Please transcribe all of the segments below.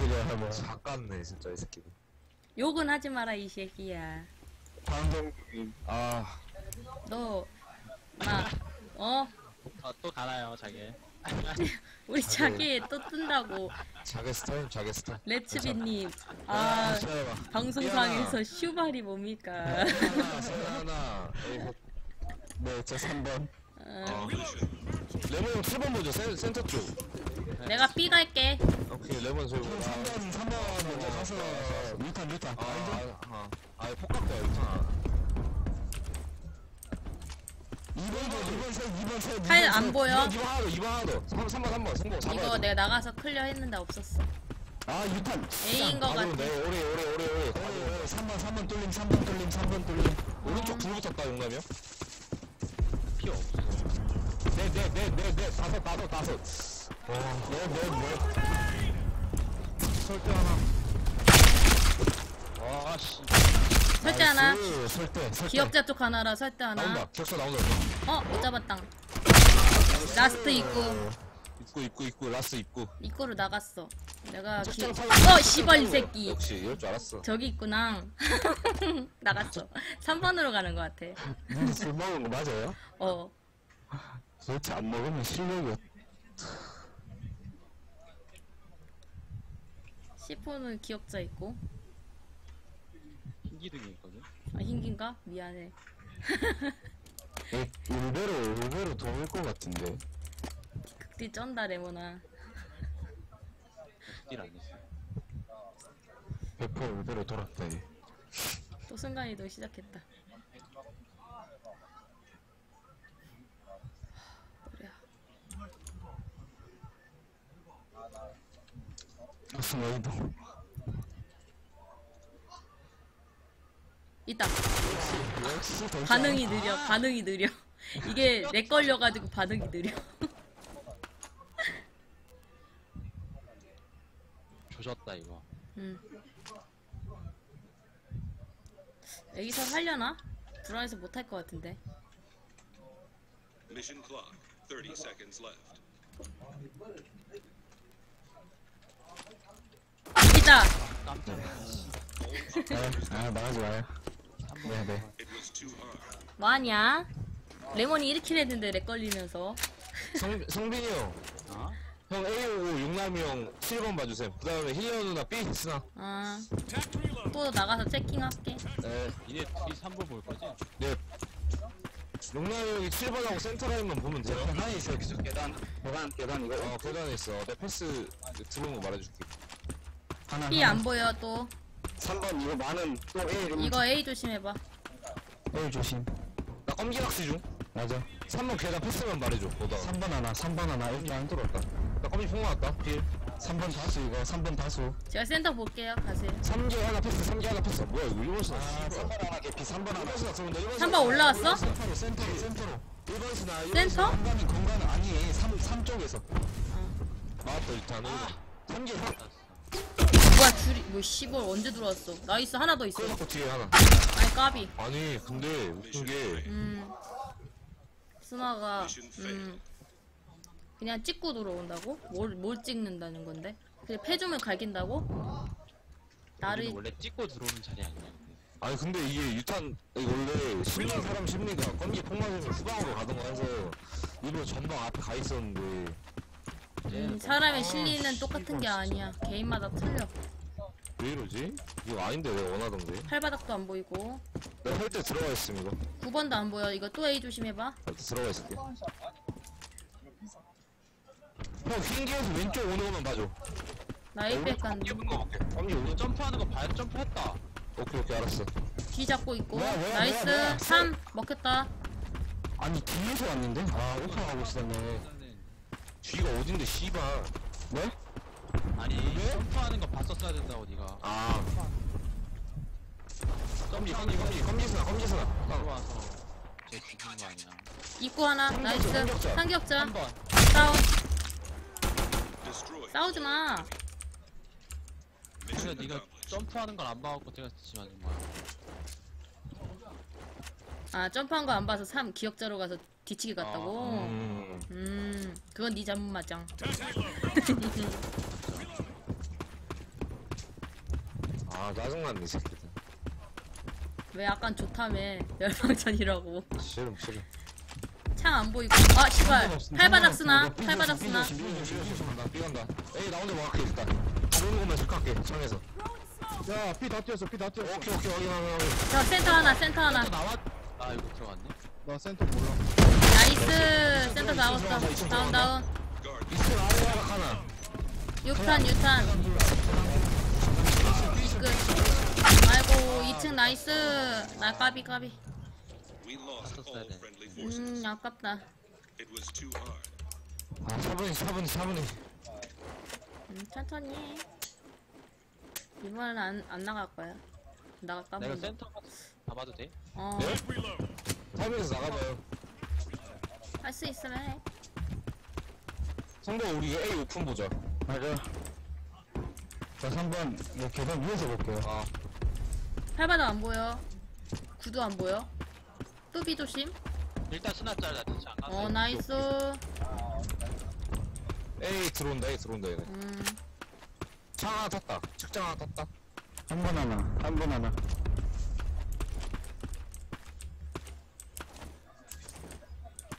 해드려 하면 작갔네 진짜 이 새끼. 욕은 하지 마라 이 새끼야. 방송국인 아 너, 나, 어? 아, 또 가나요, 자기? 우리 자기 또 뜬다고. 자기 스타일 자기 스타일. 레츠비님, 아, 기다려봐. 방송상에서 슈발이 뭡니까? 하나 하나. 에이구. 네, 저 3번 어, 어. 레몬 형 7번 보죠 센, 센터 쪽. 내가 B 갈게. 오케이 레몬 저기. 3번 3번 먼저 가서 유탄 유탄 아, 아, 아, 아, 폭각돼요, 괜찮아. 2번 저 2번 셋 2번 셋팔안 보여? 2번 하나 더, 2번 하나 더. 3, 3번, 3번, 성공, 4번. 이거 내가 나가서 클리어 했는데 없었어. 아 유탄 A인 거 아, 같아. 내 오래, 오래, 오래, 오래. 네, 네, 3번 3번 뚫림 3번 뚫림 3번 뚫림 오른쪽 불 붙었다, 용감이요? 필요 없어. 네, 네, 네, 네, 네, 다섯, 다섯, 다섯. 와, 네, 네, 네. 설대 하나. 와, 씨. 설대 하나. 나이스, 설대 설대 기억자 쪽 하나라 설대 하나. 나온다, 격사 나온다. 어, 못 잡았당. 라스트 입구. 입구, 입구, 입구, 라스 입구. 입구로 나갔어. 내가 기... 어, 씨발 이 새끼. 역시, 이럴 줄 알았어. 저기 있구나. 나갔어. 3번으로 가는 것 같아. 니술 먹은 거 맞아요? 어. 도대체 안 먹으면 실력이 없- C4는 기억자 있고. 흰기둥이 있거든? 아, 흰긴가? 미안해. 에, 울베로 울베로 도울 것 같은데 극딜 쩐다, 레모나. 딜 안 했어. 100% 울베로 돌았다 얘. 또 순간이동 시작했다. 머리야. 무슨 어이도 있다. 역시 더 반응이 느려. 반응이 느려. 이게 렉 걸려가지고 반응이 느려. 조졌다, 이거. 음. 여기서 하려나? 불안해서 못할 것 같은데. Mission clock. 30 seconds left. 깜짝이야. 아, 아 나가지 마요 네네 too hard. 뭐하냐? 레몬이 1kill 했는데 렉 걸리면서. 성, 성빈이 형. 어? 형 A 오고 용남이 형 7번 봐주세요. 그 다음에 힐리어 누나 B 스나. 아. 또 나가서 체킹할게. 네. 이제 뒤 3번 볼 거지? 네. 용남이 형이 7번하고 센터라인만 보면 돼요. 계단에 있어요 계속 계단 계단 계단 이거 어, 계단에 있어. 내 패스 들어온 거 말해줄게. 하나 B 안 보여 또. 3번 이거 많은 또 A 이름 이거 A 조심해봐. A 조심 나 껌지락스 중. 맞아 3번 계단 패스만 말해줘. 보다가. 3번 하나 3번 하나 일단 안 들어왔다 나 껌지 폭 나왔다. 필. 3번 다수 이거 3번 다수 제가 센터 볼게요. 가세요. 3개 하나 패스, 3개 하나 패스. 뭐야, 이거 1번 스나. 아 3번 하나 개피 3번 하나 1번 스나 들어온다, 1번 3번 올라왔어? 센터로 센터로 센터로 1번 스나, 1번 센터? 공간이 공간 아니 3, 3 쪽에서 나왔다, 일단. 3개 하나. 뭐야 줄이 뭐 10월 언제 들어왔어? 나이스 하나 더 있어. 끌어놓고 뒤에 하나. 아니 까비. 아니, 근데 웃긴 게. 음. 스나가 음. 그냥 찍고 들어온다고? 뭘, 뭘 찍는다는 건데? 그냥 패주면 갈긴다고? 나를 원래 찍고 들어오는 자리 아니야. 아니 근데 이게 유탄 이거 원래 심리한 사람 심리가 껌지 폭 맞으면 후방으로 가던가 해서 일부러 전방 앞에 가 있었는데 음, 사람의 실리는 똑같은 게 아니야. 개인마다 틀려. 왜 이러지? 이거 아닌데 내가 원하던데 팔바닥도 안 보이고. 내가 할 때 들어가 있음 이거 9번도 안 보여. 이거 또 A 조심해봐. 할 때 들어가 있을게 형 흰기에서 왼쪽 오는 것만 봐줘 나 A백 간거 볼게 껌지 이거 오른 점프하는 거 봐야 점프했다. 오케이 오케이 알았어 뒤 잡고 있고. 뭐야, 뭐야, 나이스. 뭐야, 뭐야. 3 먹혔다. 아니 뒤에서 왔는데? 아 오픈하고 있었네 일단은 뒤가 어딘데 씨발 네? 아니 점프하는 거 봤었어야 된다고 네가. 아 껌지 껌지 껌지 껌지스나 껌지스나 들어와서 쟤 죽인 거 아니야. 입구 하나. 나이스. 삼겹살. 삼겹자. 3번. 싸우. Destroyed. 싸우지 마. 그래 accomplished. 점프하는 걸 안 봐갖고 제가 지맞은 거야. 아, 점프한 거 안 봐서 3 기억자로 가서 뒤치기 갔다고? 음 음, 그건 네 잘못 맞짱. 아 짜증나네 이 새끼들. 왜 약간 좋다며 열방전이라고. 싫음 싫음. 창 안 보이고. 아 씨발. 팔바닥 쓰나? 팔바닥 쓰나? 삐간다 삐간다 에이 나 혼자 막을게 일단. 들어오는 것만 체크할게 창에서. 야, 피 다 뛰었어, 피 다 뛰었어. 오케이 오케이 확인 확인 확인. 저 센터 하나 센터 하나. 아 이거 들어갔네? 나 센터 몰라. 나이스. 센터 나왔어. 다운 다운. 이스트 아래 하락 하나 6탄. 6탄 끝 아이고 2층 나이스. 나 까비 까비. 음 아깝다. 아 4분이 4분이 4분이 음, 천천히 해. 이번엔 안, 안 나갈 거야. 나갈까 내가 센터 봐봐도 돼? 어, 네? 4분에서 나가봐요. 할 수 있으면 해. 성도 우리 A 오픈 보자. 맞아. 자, 3번, 이 계단 위에서 볼게요. 아 팔바닥 안 보여? 구두 안 보여? 뚜비 조심. 일단 스나짤 나 진짜 안 갔어 어 나이스. A 들어온다 A 들어온다 얘네. 음. 창 하나 탔다. 책장 하나 탔다. 한 번 하나, 한 번 하나.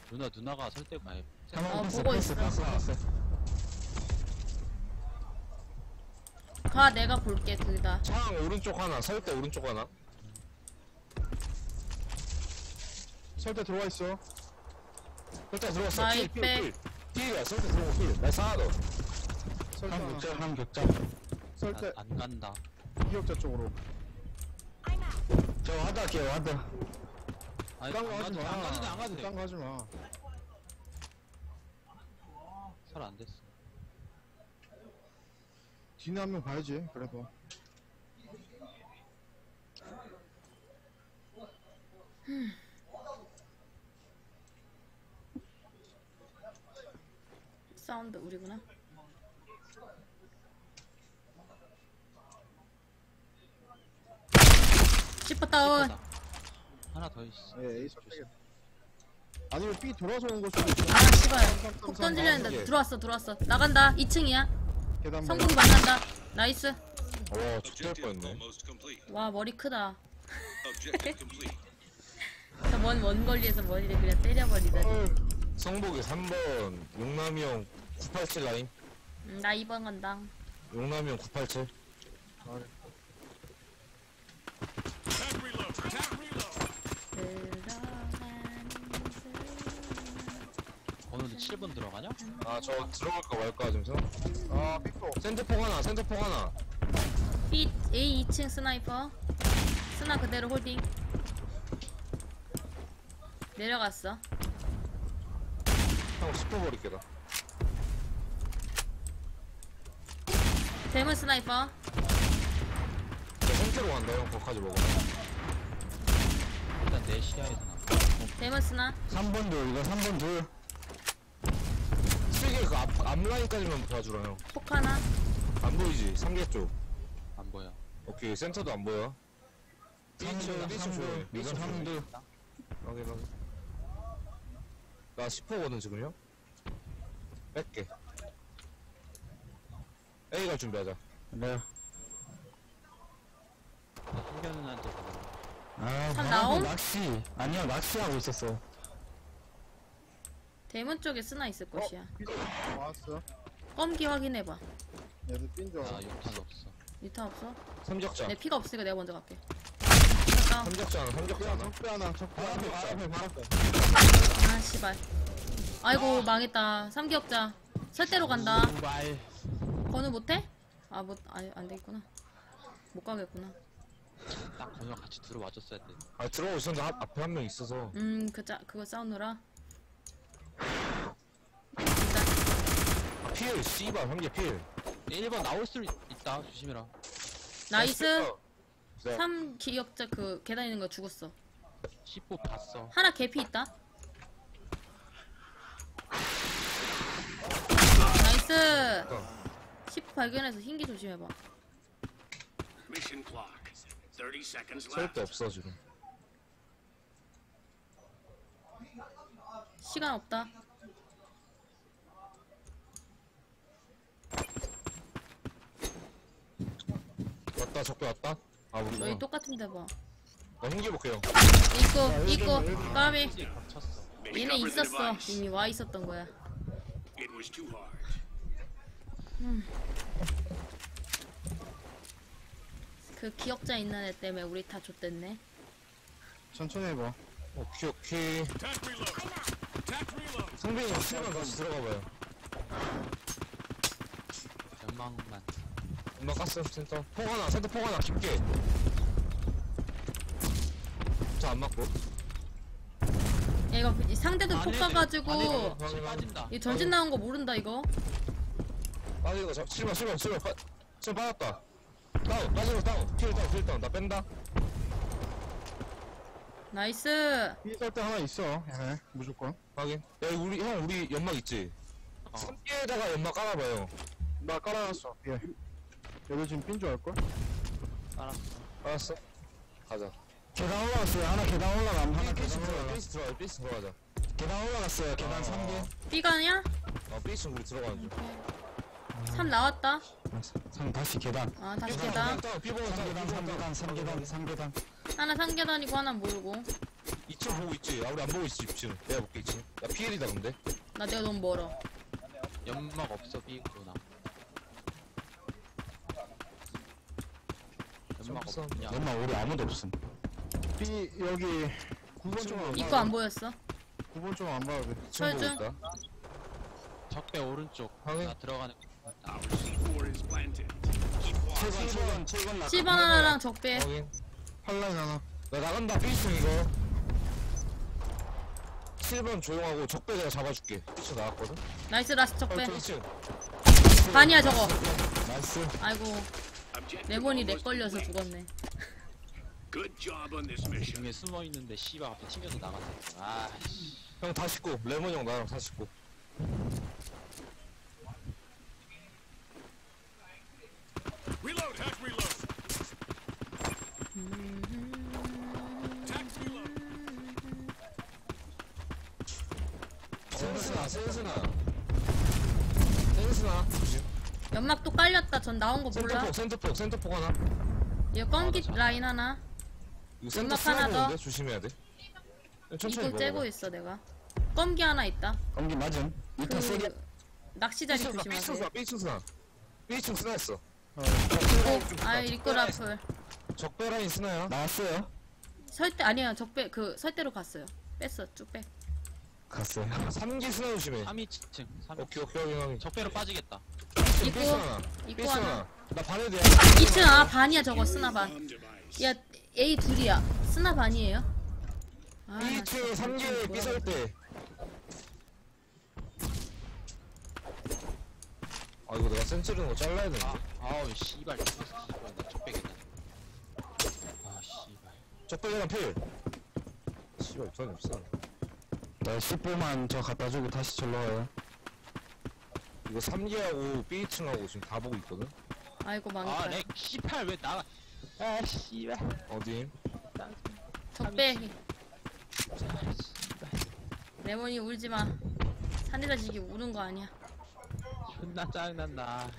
누나 누나가 설득 아니 한번 어, 보고 있어. 패스, 패스. 가 내가 볼게 둘다 창 오른쪽 하나 설때 오른쪽 하나 설때 들어와 있어. 설때 들어왔어 나이 필, 필, 백. 필. 필이야 설때 들어오고 필 나이스 하나 더 설때 한 하나. 격자 한 격자 설때 안, 안 간다 기억자 쪽으로. 저 하다 할게요 하다 아니 딴안거 하지 마. 돼, 안 가도 돼안 가도 딴거 하지 마. 돼설안 됐어 뒤에 한명 봐야지, 그래도. 사운드 우리구나. 시퍼 다운. 씹어다. 하나 더 있어. 예, A 설때겠다. 아니면 B 돌아서 온걸 수도 있어. 아 씨발. 폭 던지려 했는데 들어왔어 들어왔어. 나간다. 2층이야 계단 성공이 만난다. 나이스. 와 Objective 뻔했네. 와 머리 크다. 저먼 원거리에서 머리를 그냥 때려버리다니. 어, 성복이 3번. 용남이 형987 라인. 음, 나 2번 간다 용남이 형987오 7번 들어가냐? 아 저 들어갈까 말까 지금 생각 아, 삐코. 센터폭 하나 센터폭 하나. B A 2층 sniper. 스나 그대로 홀딩. 내려갔어. 형 씹어버릴게 나 대문 sniper. 저 센터로 간다 형. 거기까지 먹어. 일단 내 시야에서 나 대문 스나. 3번 둘, 이거 3번 둘. 앞, 앞라인까지만 도와주라 형안 폭 하나 보이지 3개 쪽안 보여 오케이 센터도 안 보여 삼두, 삼두. 이거 삼두. 확인 확인 나 10호거든 지금요 뺄게 A 갈 준비하자 네. 누나한테 보내. 아, 삼 바람에 나옴? 낚시. 아니야, 낚시하고 있었어. 대문 쪽에 스나 있을 것이야. 왔어. 껌기 확인해봐. 얘들 삔 줄. 나 욕탄 없어. 유타 없어? 삼적자 내 피가 없으니까 내가 먼저 갈게. 잠깐 삼적자 하나 삼적자 하나 적배 하나, 적배 하나. 바로 앞에, 바로 앞에. 아 씨발. 아이고 망했다. 삼기업자. 설대로 간다. 말. 건우 못해? 아뭐 아니 안 되겠구나. 못 가겠구나. 딱 건우 같이 들어와줬어야 돼. 아 앞, 앞에 한 명 있어서. 음그 짜 그거 싸우느라 아 필 씨발 3개 필. 1번 나올 수 있다 조심해라. nice. 네. 3 기억자 그 계단 있는 거 죽었어. 10보 봤어. 하나 개피 있다. nice. 10 발견해서 흰기 조심해봐. Mission clock. 30 seconds left. 절대 없어 지금 시간 없다 왔다 적배 왔다 아 여기 우리구나 똑같은데 봐. 나 힘겨볼게요 있고 있고 까비. 얘네 있었어. 이미 와 있었던 거야. It was too hard. 그 기억자 있는 애 때문에 우리 다 좆됐네. 천천히 해봐. 오케이 오케이 성빈이 실만 다시 들어가봐요. 연막만. 엄마 가스 센터. 폭 하나 센터 폭 하나 깊게. 저안 맞고. 야, 이거 이 상대도 폭 가가지고 안에 실 빠진다. 이 전진 나온 거 모른다 이거. 빠지고 저 실만 실만 실만 빠 실만 빠졌다. 다운 빠지고 다운. 필 다운 필 다운. 나 뺀다 나이스. 삐살때 하나 있어. 얘네 무조건. 확인 야 우리 형 우리 연막 있지 어. 3개에다가 연막 깔아봐요 나 깔아놨어. 예. 얘들 지금 삔 줄 알걸? 알았어. 알았어 가자 계단 올라갔어요. 하나 계단 올라가면 하나 삐스 계단 들어가 올라가. 삐스 들어가 삐스 들어가자 계단 올라갔어요. 계단 어. 3개. 삐가냐? 어 삐스 우리 들어가는 중 3 나왔다. 상 다시 계단. 아 다시 계단. 삐보는 3계단, 3계단, 3계단, 3계단. 하나 3계단이고 하나 모르고. 2층 보고 있지 아 우리 안 보고 있지 2층 내가 볼게 2층 야 피엘이다 근데 나 내가 너무 멀어. 연막 없어 삐구나. 연막 없냐? 엄마 우리 아무도 없음. 삐 여기 9번 쪽안 입구 안 보였어. 9번 쪽안 봐도 돼. 2층 보고 철준. 있다 적배 오른쪽. 확인. 나 들어가는. 7번 7번. 7번 나 7번 하나랑 적배. 확인. 하나 나 나간다 필승 이거. 7번 조용하고 적배 내가 잡아줄게. 피쳐 나왔거든? nice 라스 적배. 어, 반이야 저거. nice. 아이고. 레몬이 lag 걸려서 죽었네. 중에 숨어 있는데 씨발 앞에 튕겨서 나갔어. 아, 씨. 형 49, 레몬 형 나랑 49 Reload, hack reload. Tack reload. 센스나 센스나 센스나 연막 또 깔렸다. 전 나온 거 몰라. 센터폭 센터폭 센터폭 하나 얘 껌기 라인 하나. 이거 센터 연막 하나 더. 조심해야 돼 천천히 이거 째고 있어 내가. 껌기 하나 있다. 검기 맞음. 세게. 그 낚시 자리 조심하세요. 스나 삐층 스나 했어 오, 아 리코 라플. 적배라인 스나야 나왔어요. 설대 아니야 적배 그 설대로 갔어요. 뺐어 쭉 빼. 갔어요. 3기 스나 조심해 3위층. 3위. 오케이 오케이 확인 확인 적배로 빠지겠다. 입구 삐스 하나 입구 삐스 하나. 하나 나 반해도 돼 2층 아 반이야 저거 쓰나 반. 야 A 둘이야. 쓰나 반이에요? 아, 나 2층 진짜 3기 뭐야. 삐설 때 아 이거 내가 센스르는 거 잘라야 되는데 아, 아우 씨발. 죽었어, 씨발. 나 적배겠다. 아, 씨발. 적배랑 필 씨발 입선이 없어 나 10분만 저 갖다 주고 다시 절로 와요. 이거 3기하고 B층하고 지금 다 보고 있거든 아이고 아, 망했다. 렉 씨발 왜 나가? 아, 씨발. 어디? 적배. 레몬이 울지 마. 산에다 지기 우는 거 아니야. 존나 짜증난다.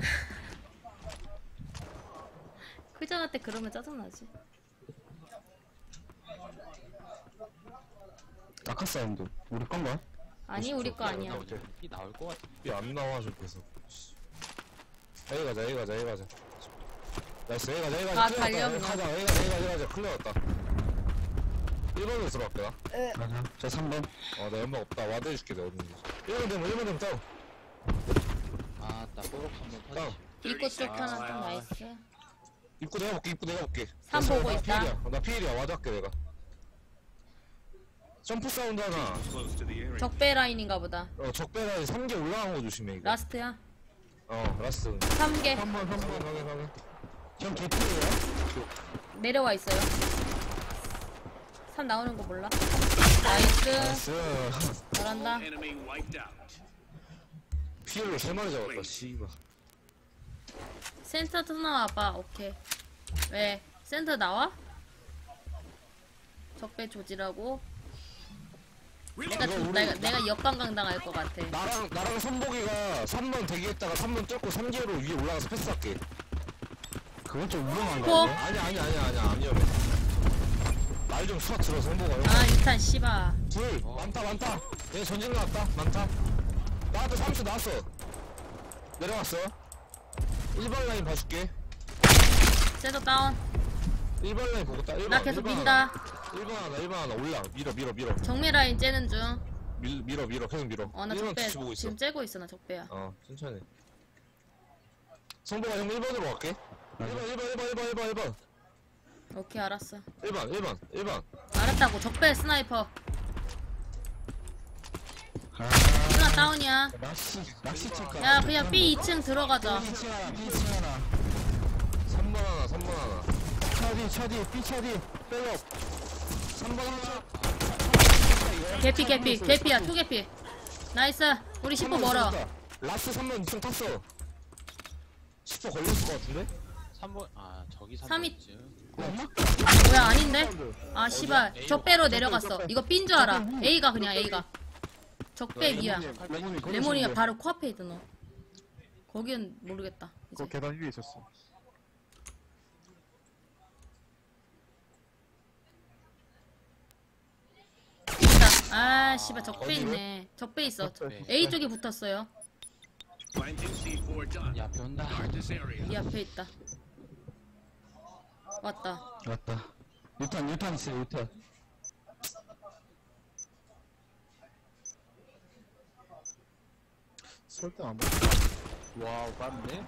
크전한테 그러면 짜증나지. 아까 사운드. 우리 건가? 아니 우리 거 아니야. 이 나올 것 같아. B안 나와 저 계속 A 가자 A 가자 A 가자 나이스 A 가자 A 가자 아, 클리어 달려, 왔다. 그냥. 가자 A 가자 A 가자 A 가자 클리어 왔다 1번으로 들어갈게 나 맞아. 저 3번. 어, 나 연막 없다. 와드 해줄게, 내가 어딘지. 1번 되면, 1번 되면 다운. 아, 뽀록 한번. 터지. 입구 쪽 하나 좀 나이스. 입구 내가 볼게, 입구 내가 볼게. 삼 보고 나 있다. 피일이야. 어, 나 피일이야. 와드 할게, 내가. 점프 사운드 하나. Close to the area. 적배 라인인가 보다. 어, 적배라인 3개 올라간 거 조심해, 이거. 라스트야. 어, 라스트. 3개 3번, 3번. 확인, 확인, 확인. 형 개피예요? 내려와 있어요. 3 나오는 거 몰라? nice. nice. 잘한다. Enemy wiped out. 피일로 3마리 잡았다, 씨발. 센터 또 나와봐. 오케이. 왜? 센터 나와? 적배 조지라고? 내가 조, 우리- 내가 내가 역관광 당할 것 같아. 나랑, 나랑 선복이가 3번 대기했다가 3번 뚫고 3개로 위에 올라가서 패스할게. 그건 좀 위험한 포. 거 아니야? 아니 아니 아니 아니 안 위험해 말좀 수학 들어 성보가 아 유탄 씨바 둘 많다 많다 얘 전진 나왔다 많다 나한테 30 나왔어. 내려갔어. 1번 라인 봐줄게. 셋업 다운. 1번 라인 보고 따 1번 나 계속 민다. 1번 하나 1번 하나. 올라. 밀어 밀어 밀어. 정밀 라인 째는 중. 밀, 밀어 밀어. 계속 밀어. 어나 1번 적배 지금 째고 있어 나 적배야. 어 천천히. 성보가 형 1번으로 갈게. 1번 1번 1번 1번 1번 1번 오케이 알았어. 1번 1번 1번 알았다고. 적배 스나이퍼. 아, 다운이야. 낚시, 낚시 칠까? 야 그냥 B 2층 들어가자. B2층 하나, B2층 하나. 3번 하나 3번 하나. 차디, 차디, B 차디, 백업. 3번 하나. 개피 개피 개피야 투 개피. nice. 우리 10호 멀어. 라스 3번 2층 탔어. 10호 걸렸을 것 같은데? 3번 아 저기 3번 삼이- 있지. 뭐야 아닌데? 아 씨발. 적배로 내려갔어. 이거 B인 줄 알아. A가 그냥 A가 레몬이 거기 레몬이가 있었는데. 바로 코앞에 있던 너 거기는 모르겠다 이제 그 계단 위에 있었어. 있다 아 씨발 적배? 있네 적배 있어 적배. A 쪽에 붙었어요 Planting C4 done. 야 변다. 이 앞에 있다 왔다 맞다. 유탄, 유탄 있어요, 유탄. 설탕 안 먹어. wow 빠르네.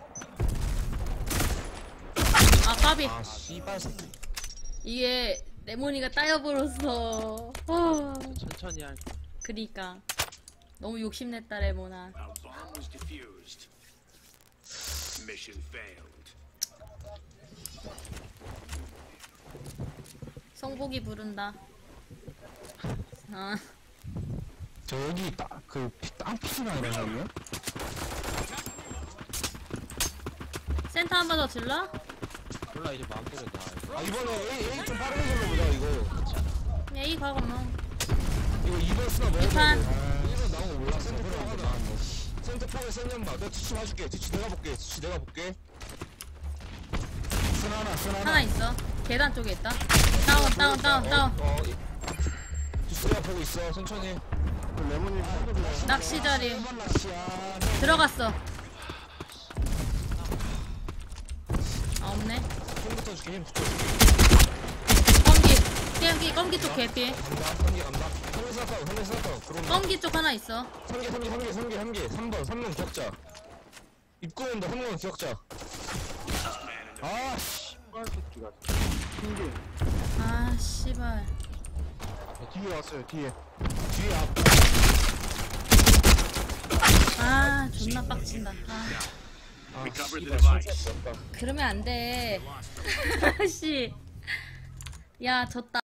아 까비 아 씨발 새끼 이게 레몬이가 따여버렸어 어, 천천히 할. 그니까 너무 욕심냈다 레몬아 Our bomb was defused. Mission failed. 성복이 부른다 아 저 여기 딱, 그, 피- 땅피스나 이런 거요? 센터 한 번 더 질러? 몰라 이제 마음대로 나. 아 이번에 A, A 좀 빠르게 질러보자 이거. A 가고 뭐. 이거 2번 쓰나 먹어야 유탄. 돼. 1번 나온 거 몰라. 센터 포 하나 센터 포에 센년 봐. 내가 뒤치 봐줄게. 뒤치 내가 볼게. 뒤치 내가 볼게. 쓰나 하나, 쓰나 하나. 하나 있어. 계단 쪽에 있다. 다운 다운 다운 다운. 어, 이- 뒤치 내가 보고 있어. 천천히. 그 레몬이 팔도 낚시 자리. 낚시야. 들어갔어 아 없네 힘 힘 껌기 껌기 껌기 쪽 개피. 간다 3개 간다. 3개 쐈다 3개 쐈다 들어온다. 껌기 쪽 하나 있어. 3개 3개 3개 3개 3개 3번 3명 기억자. 입구 온다 3명 기억자. 아, 씨. 빨 새끼가. 핑계. 아 씨발. 뒤에 왔어요, 뒤에. 뒤에 앞. 아 존나 빡친다. 아 아, 씨발. 진짜. 그러면 안돼 아씨 야 졌다